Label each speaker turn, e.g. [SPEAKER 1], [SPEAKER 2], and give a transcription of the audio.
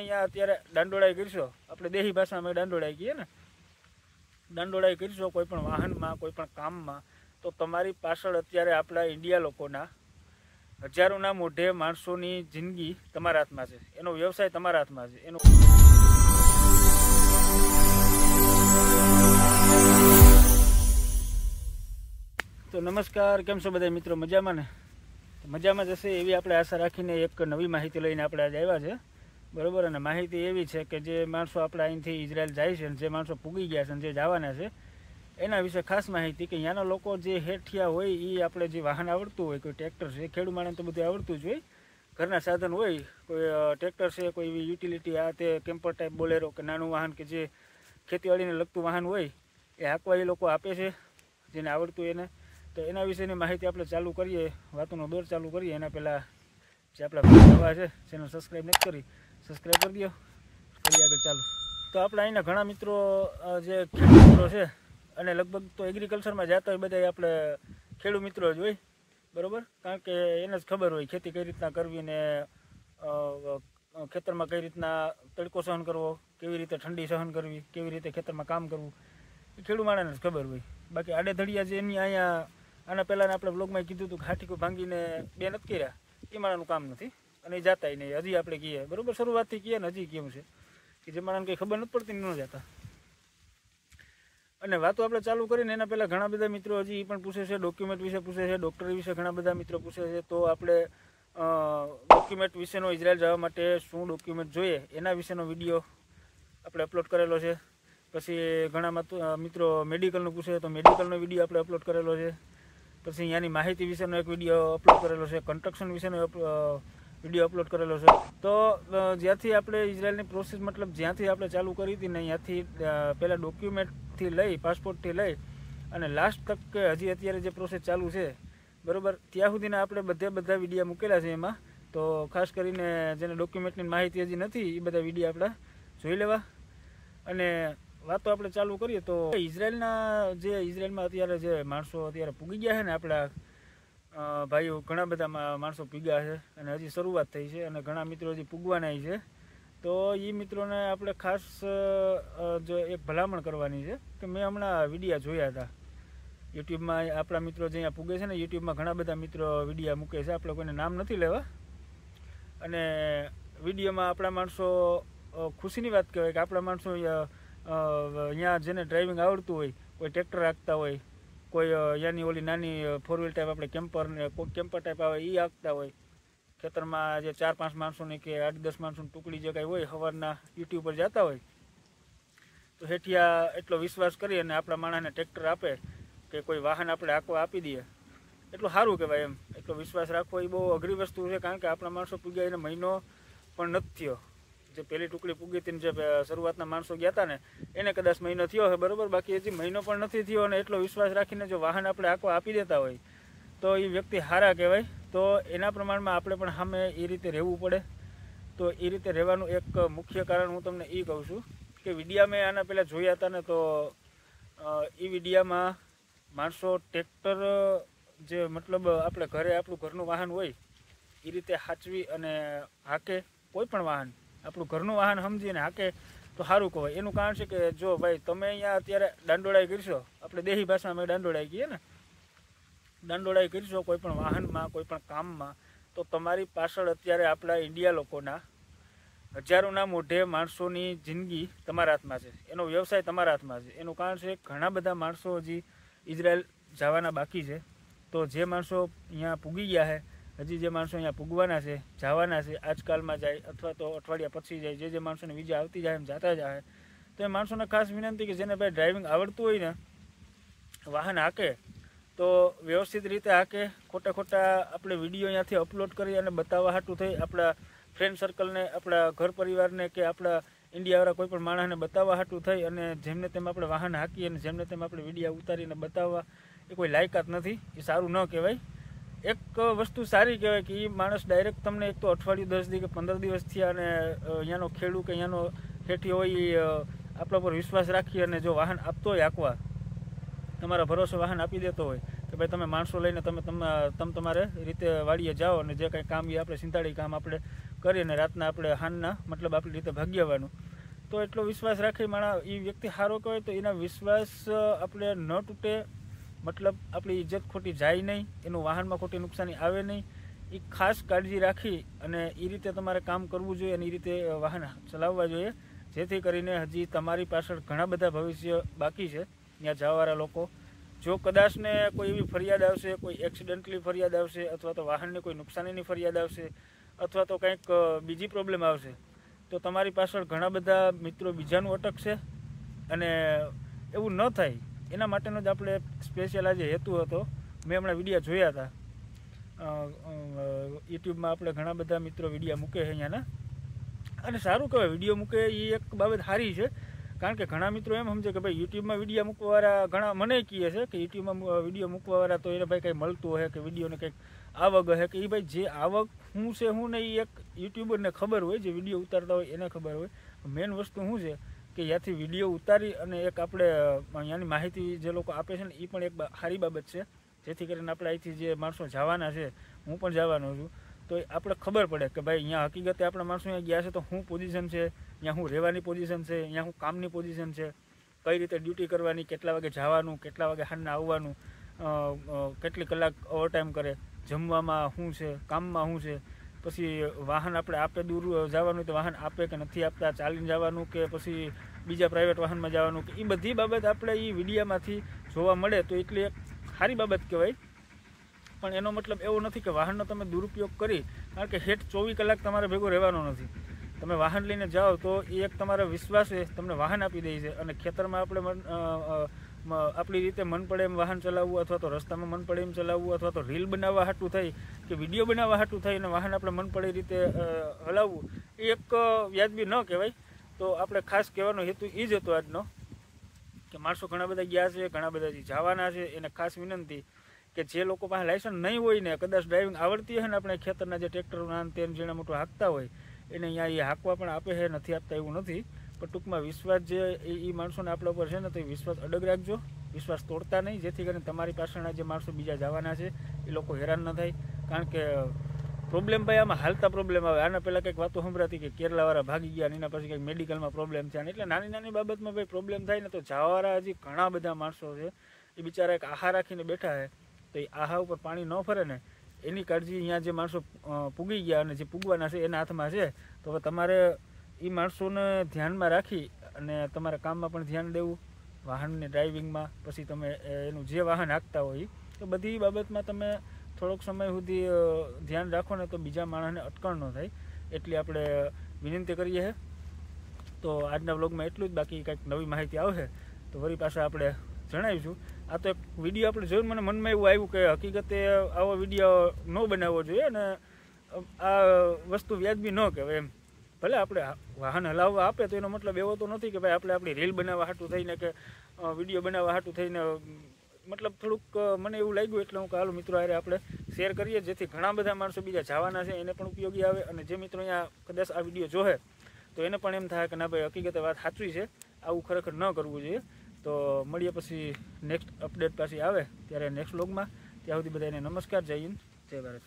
[SPEAKER 1] અહીંયા અત્યારે દાંડોળાઈ કરશો. આપણે દેહી ભાષામાં દાંડોળાઈ કહીએ ને. દાંડોળાઈ કરશો કોઈ પણ વાહનમાં, કોઈ પણ કામમાં, તો તમારી પાછળ અત્યારે આપણા ઇન્ડિયા લોકોના હજારોના મોઢે માણસોની જિંદગી તમારા હાથમાં છે. એનો વ્યવસાય તમારા હાથમાં છે. એનો તો નમસ્કાર, કેમ છો બધા મિત્રો? મજામાં ને? મજામાં જશે એવી આપણે આશા રાખીને એક નવી માહિતી લઈને આપણે આજે આવ્યા છે. બરોબર? અને માહિતી એવી છે કે જે માણસો આપણા અહીંથી ઇઝરાયલ જાય છે અને જે માણસો પૂગી ગયા છે અને જે જવાના છે, એના વિશે ખાસ માહિતી કે ત્યાંના લોકો જે હેઠિયા હોય એ આપણે જે વાહન આવડતું હોય, કોઈ ટ્રેક્ટર છે, ખેડૂત માણસ તો બધું આવડતું જ હોય, ઘરના સાધન હોય, કોઈ ટ્રેક્ટર છે, કોઈ એવી યુટિલિટી, આ તે કેમ્પર ટાઈપ બોલેરો કે નાનું વાહન કે જે ખેતીવાડીને લગતું વાહન હોય, એ હાંકવા એ લોકો આપે છે, જેને આવડતું એને. તો એના વિશેની માહિતી આપણે ચાલુ કરીએ, વાતોનો દોર ચાલુ કરીએ, એના પહેલાં જે આપણા ભાઈ છે, ચેનલ સબસ્ક્રાઈબ નથી કરી સબસ્ક્રાઈબ કરી દો કરી આગળ ચાલુ. તો આપણે અહીંના ઘણા મિત્રો જે ખેડૂત મિત્રો છે, અને લગભગ તો એગ્રીકલ્ચરમાં જતા હોય બધા આપણે ખેડૂત મિત્રો જ હોય. બરાબર? કારણ કે એને જ ખબર હોય ખેતી કઈ રીતના કરવી ને ખેતરમાં કઈ રીતના તડકો સહન કરવો, કેવી રીતે ઠંડી સહન કરવી, કેવી રીતે ખેતરમાં કામ કરવું. એ ખેડૂત માણસને જ ખબર હોય. બાકી આડેધડિયા જે એની અહીંયા, આના પહેલાં આપણે બ્લોગમાં કીધું હતું કે હાટીકો ભાંગીને બે નથી કર્યા. એ માણાનું કામ નથી. અને જતા નહીં. હજી આપણે કહીએ. બરાબર? શરૂઆતથી કહીએ ને હજી કેમ છે? કે જે માણસને કંઈ ખબર નથી પડતી ન જતા. અને વાતો આપણે ચાલુ કરીને એના પહેલાં ઘણા બધા મિત્રો હજી એ પણ પૂછે છે ડોક્યુમેન્ટ વિશે પૂછે છે ડૉક્ટર વિશે ઘણા બધા મિત્રો પૂછે છે. તો આપણે ડોક્યુમેન્ટ વિશેનો ઇઝરાયલ જવા માટે શું ડોક્યુમેન્ટ જોઈએ એના વિશેનો વીડિયો આપણે અપલોડ કરેલો છે. પછી ઘણા મિત્રો મેડિકલનું પૂછે તો મેડિકલનો વીડિયો આપણે અપલોડ કરેલો છે. પછી અહીંયાની માહિતી વિશેનો એક વીડિયો અપલોડ કરેલો છે. કન્સ્ટ્રક્શન વિશેનો વીડિયો અપલોડ કરેલો છે. તો જ્યાંથી આપણે ઇઝરાયલની પ્રોસેસ મતલબ જ્યાંથી આપણે ચાલુ કરી હતી ને ત્યાંથી પહેલાં ડોક્યુમેન્ટથી લઈ પાસપોર્ટથી લઈ અને લાસ્ટ તક કે હજી અત્યારે જે પ્રોસેસ ચાલુ છે, બરોબર? ત્યાં સુધીના આપણે બધે બધા વિડીયા મૂકેલા છે એમાં. તો ખાસ કરીને જેને ડોક્યુમેન્ટની માહિતી હજી નથી, એ બધા વિડીયા આપણે જોઈ લેવા. અને વાતો આપણે ચાલુ કરીએ તો, ઇઝરાયલના જે, ઇઝરાયલમાં અત્યારે જે માણસો અત્યારે પૂગી ગયા છે ને આપણા ભાઈઓ, ઘણા બધા માણસો પીગા છે અને હજી શરૂઆત થઈ છે અને ઘણા મિત્રો હજી પૂગવાના છે. તો એ મિત્રોને આપણે ખાસ જો એક ભલામણ કરવાની છે કે મેં હમણાં વિડીયા જોયા હતા. યુટ્યુબમાં આપણા મિત્રો જે અહીંયા પૂગે છે ને, યુટ્યુબમાં ઘણા બધા મિત્રો વિડીયા મૂકે છે. આપણે કોઈને નામ નથી લેવા. અને વિડીયોમાં આપણા માણસો ખુશીની વાત કહેવાય કે આપણા માણસો અહીંયા જેને ડ્રાઇવિંગ આવડતું હોય, કોઈ ટ્રેક્ટર રાખતા હોય કોઈ યાની ઓલી નાની ફોર વ્હીલ ટાઈપ આપણે કેમ્પર ને કેમ્પર ટાઈપ આવે એ આપતા હોય. ખેતરમાં જે ચાર પાંચ માણસોની કે આઠ દસ માણસોની ટુકડી જે હોય સવારના યુટ્યુબ પર જતા હોય. તો હેઠિયા એટલો વિશ્વાસ કરી અને આપણા માણસને ટ્રેક્ટર આપે કે કોઈ વાહન આપણે આંકવા આપી દઈએ. એટલું સારું કહેવાય એમ. એટલો વિશ્વાસ રાખવો એ બહુ અઘરી વસ્તુ છે, કારણ કે આપણા માણસો પૂગ્યા એને મહિનો પણ નથી થયો. જે પહેલી ટુકડી પૂગી હતી જે શરૂઆતના માણસો ગયા હતા ને, એને કદાચ મહિનો થયો હોય, બરાબર? બાકી હજી મહિનો પણ નથી થયો અને એટલો વિશ્વાસ રાખીને જો વાહન આપણે આખો આપી દેતા હોય, તો એ વ્યક્તિ સારા કહેવાય. તો એના પ્રમાણમાં આપણે પણ સામે એ રીતે રહેવું પડે. તો એ રીતે રહેવાનું એક મુખ્ય કારણ હું તમને એ કહું છું કે વિડીયા મેં આના પહેલાં જોયા હતા ને, તો એ વિડીયામાં માણસો ટ્રેક્ટર, જે મતલબ આપણે ઘરે આપણું ઘરનું વાહન હોય એ રીતે સાચવી અને હાકે કોઈ પણ વાહન આપણું ઘરનું વાહન સમજીને હાકે તો સારું કહેવાય. એનું કારણ છે કે જો ભાઈ, તમે અહીંયા અત્યારે દાંડોળાઈ કરશો, આપણે દેહી ભાષામાં દાંડોળાઈ કહીએ ને, દાંડોળાઈ કરશો કોઈ પણ વાહનમાં, કોઈ પણ કામમાં, તો તમારી પાછળ અત્યારે આપણા ઇન્ડિયા લોકોના હજારોના મોઢે માણસોની જિંદગી તમારા હાથમાં છે. એનો વ્યવસાય તમારા હાથમાં છે. એનું કારણ છે ઘણા બધા માણસો હજી ઇઝરાયલ જવાના બાકી છે. તો જે માણસો અહીંયા પૂગી ગયા છે હજી જે માણસો અહીંયા પૂગવાના છે, જવાના છે, આજકાલમાં જાય અથવા તો અઠવાડિયા પછી જાય, જે જે માણસોને વિઝા આવતી જાય એમ જાતા જાય, તો એ માણસોને ખાસ વિનંતી કે જેને ભાઈ ડ્રાઇવિંગ આવડતું હોય ને, વાહન હાકે, તો વ્યવસ્થિત રીતે હાકે, ખોટા ખોટા આપણે વીડિયો અહીંયાથી અપલોડ કરી અને બતાવવા હાટું થઈ, આપણા ફ્રેન્ડ સર્કલને આપણા ઘર પરિવારને કે આપણા ઇન્ડિયાવાળા કોઈ પણ માણસને બતાવવા હાટું થઈ અને જેમને તેમ આપણે વાહન હાકીએ અને જેમને તેમ આપણે વિડીયા ઉતારીને બતાવવા, એ કોઈ લાયકાત નથી, એ સારું ન કહેવાય. એક વસ્તુ સારી કહેવાય કે એ માણસ ડાયરેક્ટ તમને એક તો અઠવાડિયું, દસ દિવસ કે પંદર દિવસ થયા અને અહીંયાનો ખેડૂત કે અહીંયાનો હેઠી હોય એ આપણા પર વિશ્વાસ રાખી અને જો વાહન આપતો હોય આકવા તમારા ભરોસે વાહન આપી દેતો હોય, કે ભાઈ તમે માણસો લઈને તમે તમે તમ તમારે રીતે વાડીએ જાઓ અને જે કંઈ કામ એ આપણે સિંતાડી કામ આપણે કરીને રાતના આપણે હાનના મતલબ આપણી રીતે ભાગ્યવાનું. તો એટલો વિશ્વાસ રાખી માણા એ વ્યક્તિ સારો કહેવાય તો એના વિશ્વાસ આપણે ન તૂટે મતલબ આપણી ઇજ્જત ખોટી જાય નહીં, એનું વાહનમાં ખોટી નુકસાની આવે નહીં. એ ખાસ કાળજી રાખી અને એ રીતે તમારે કામ કરવું જોઈએ અને એ રીતે વાહન ચલાવવા જોઈએ. જેથી કરીને હજી તમારી પાછળ ઘણા બધા ભવિષ્ય બાકી છે, ત્યાં જવાવાળા લોકો. જો કદાચને કોઈ એવી ફરિયાદ આવશે, કોઈ એક્સિડન્ટલી ફરિયાદ આવશે, અથવા તો વાહનને કોઈ નુકસાનીની ફરિયાદ આવશે, અથવા તો કંઈક બીજી પ્રોબ્લેમ આવશે, તો તમારી પાછળ ઘણા બધા મિત્રો બીજાનું અટકશે અને એવું ન થાય. એના માટેનો જ આપણે સ્પેશિયલ આજે હેતુ હતો. મેં હમણાં વિડીયા જોયા હતા. યુટ્યુબમાં આપણે ઘણા બધા મિત્રો વિડીયા મૂકે છે અહીંયાના. અને સારું કહેવાય, વીડિયો મૂકે એ એક બાબત સારી છે. કારણ કે ઘણા મિત્રો એમ સમજે કે ભાઈ યુટ્યુબમાં વિડીયા મૂકવાવાળા ઘણા મને કહે છે કે યુટ્યુબમાં વીડિયો મૂકવાવાળા તો એને ભાઈ કંઈ મળતું હોય કે વિડીયોને કંઈક આવક હે કે એ ભાઈ જે આવક શું છે હું નહીં એ એક યુટ્યુબરને ખબર હોય, જે વીડિયો ઉતારતા હોય એને ખબર હોય. મેઇન વસ્તુ શું છે? કે ત્યાંથી વીડિયો ઉતારી અને એક આપણે અહીંયાની માહિતી જે લોકો આપે છે ને એ પણ એક સારી બાબત છે. જેથી કરીને આપણે અહીંથી જે માણસો જવાના છે, હું પણ જવાનો છું, તો આપણે ખબર પડે કે ભાઈ અહીંયા હકીકતે આપણા માણસો અહીંયા ગયા છે તો શું પોઝિશન છે, અહીંયા શું રહેવાની પોઝિશન છે, અહીંયા શું કામની પોઝિશન છે, કઈ રીતે ડ્યુટી કરવાની, કેટલા વાગે જવાનું, કેટલા વાગે હાલના આવવાનું કેટલી કલાક ઓવરટાઈમ કરે, જમવામાં શું છે, કામમાં શું છે પછી વાહન આપણે આપે દૂર જવાનું તો વાહન આપે કે નથી આપતા, ચાલીને જવાનું કે પછી બીજા પ્રાઇવેટ વાહનમાં જવાનું કે એ બધી બાબત આપણે એ વિડીયામાંથી જોવા મળે તો એટલી સારી બાબત કહેવાય. પણ એનો મતલબ એવો નથી કે વાહનનો તમે દુરુપયોગ કરી, કારણ કે હેઠ ચોવીસ કલાક તમારે ભેગો રહેવાનો નથી. તમે વાહન લઈને જાઓ તો એ એક તમારા વિશ્વાસે તમને વાહન આપી દે છે અને ખેતરમાં આપણે આપણી રીતે મન પડે એમ વાહન ચલાવવું અથવા તો રસ્તામાં મન પડે એમ ચલાવવું અથવા તો રીલ બનાવવા હાટું થઈ કે વીડિયો બનાવવા હાટું થઈ અને વાહન આપણે મન પડે રીતે હલાવવું, એ એક વ્યાજબી ન કહેવાય. તો આપણે ખાસ કહેવાનો હેતુ એ જ હતો આજનો કે માણસો ઘણા બધા ગયા છે, ઘણા બધા જવાના છે. એને ખાસ વિનંતી કે જે લોકો પાસે લાયસન્સ નહીં હોય ને, કદાચ ડ્રાઇવિંગ આવડતી હોય ને, આપણે ખેતરના જે ટ્રેક્ટરના અંતે જેના મોટું હાંકતા હોય, એને અહીંયા એ હાંકવા પણ આપે છે, નથી આપતા એવું નથી. પણ ટૂંકમાં વિશ્વાસ જે એ માણસોને આપણા ઉપર છે ને, તો એ વિશ્વાસ અડગ રાખજો. વિશ્વાસ તોડતા નહીં, જેથી કરીને તમારી પાસેના જે માણસો બીજા જવાના છે, એ લોકો હેરાન ન થાય. કારણ કે પ્રોબ્લેમ ભાઈ આમાં હાલતા પ્રોબ્લેમ આવે. આના પહેલાં કંઈક વાતો સંભળાતી કે કેરલાવાળા ભાગી ગયા એના પછી કંઈક મેડિકલમાં પ્રોબ્લેમ અને એટલે નાની નાની બાબતમાં ભાઈ પ્રોબ્લેમ થાય ને, તો જવાવાળા હજી ઘણા બધા માણસો છે. એ બિચારા એક આહા રાખીને બેઠા છે તો એ આહા ઉપર પાણી ન ફરે ને, એની કાળજી અહીંયા જે માણસો પૂગી ગયા અને જે પૂગવાના છે, એના હાથમાં છે, તો હવે તમારે એ માણસોને ધ્યાનમાં રાખી અને તમારા કામમાં પણ ધ્યાન દેવું, વાહનની ડ્રાઇવિંગમાં, પછી તમે એનું જે વાહન હાંકતા હોય તો બધી બાબતમાં તમે થોડોક સમય સુધી ધ્યાન રાખો ને તો બીજા માણસને અટકણ ન થાય. એટલી આપણે વિનંતી કરીએ છીએ તો આજના બ્લોગમાં એટલું જ. બાકી કંઈક નવી માહિતી આવશે તો વળી પાછા આપણે જણાવીશું. આ તો એક વીડિયો આપણે જોયું મને મનમાં એવું આવ્યું કે હકીકતે આવો વીડિયો ન બનાવવો જોઈએ અને આ વસ્તુ વ્યાજબી ન કહેવાય એમ. ભલે આપણે વાહન હલાવવા આપે તો એનો મતલબ એવો તો નથી કે ભાઈ આપણે આપણી રીલ બનાવવા હાટું થઈને કે વીડિયો બનાવવા હાટું થઈને મતલબ થોડુંક મને એવું લાગ્યું એટલે હું કે હાલો મિત્રો, હારે આપણે શેર કરીએ. જેથી ઘણા બધા માણસો બીજા જવાના છે, એને પણ ઉપયોગી આવે અને જે મિત્રો અહીંયા કદાચ આ વીડિયો જોહે, તો એને પણ એમ થાય કે ના ભાઈ, હકીકતે વાત સાચી છે, આવું ખરેખર ન કરવું જોઈએ. તો મળીએ પછી નેક્સ્ટ અપડેટ પાછી આવે ત્યારે નેક્સ્ટ વ્લોગમાં ત્યાં સુધી બધાને નમસ્કાર, જય હિન્દ, જય ભારત.